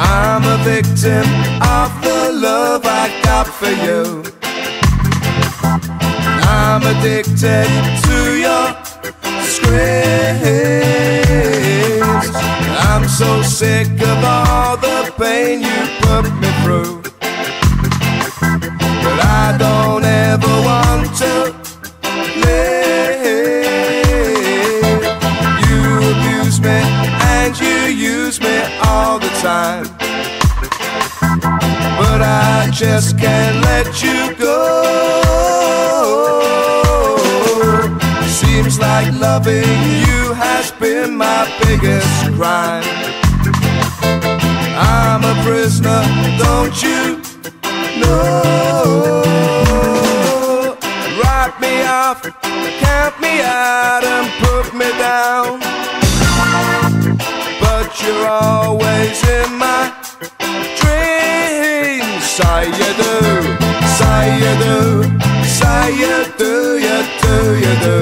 I'm a victim Got for you. I'm addicted to your screams. I'm so sick of all the pain you put me through. But I don't ever want to just can't let you go. Seems like loving you has been my biggest crime. I'm a prisoner, don't you know? Write me off, count me out, and put me down. But you're always in my. Say you do, say you do, say you do, you do, you do.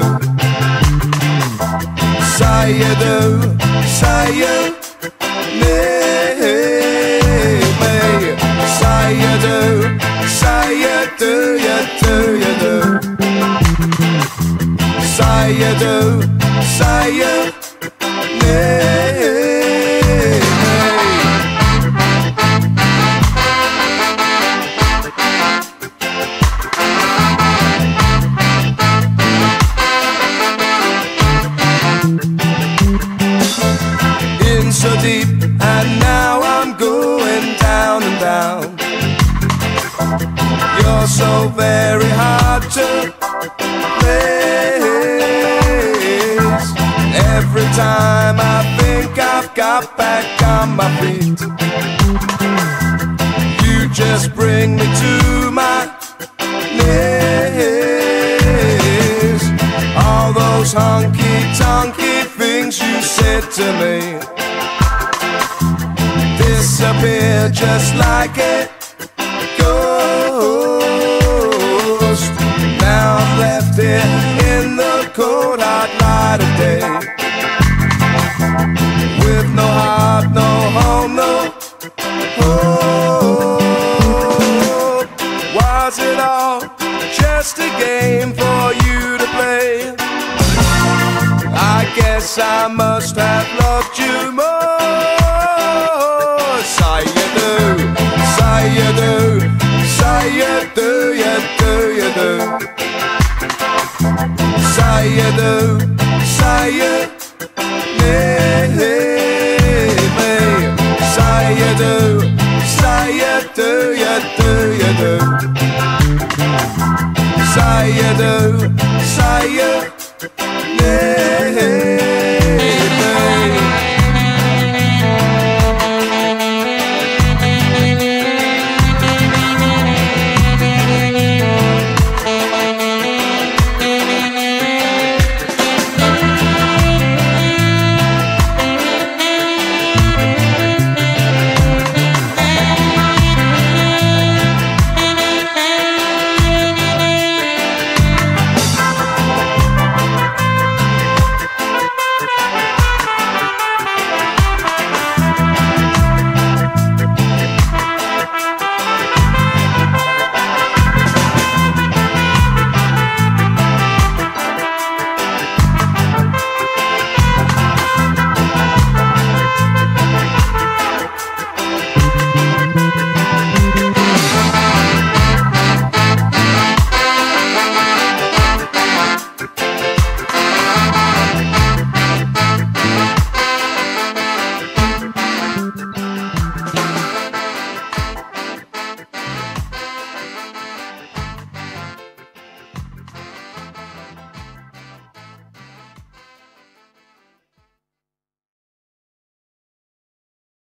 Say you do, say you need me. Say you do, say you do, you do, you do. Say you do, say you You're so very hard to please. Every time I think I've got back on my feet, you just bring me to my knees. All those honky tonky things you said to me disappear just like a a game for you to play? I guess I must have loved you more.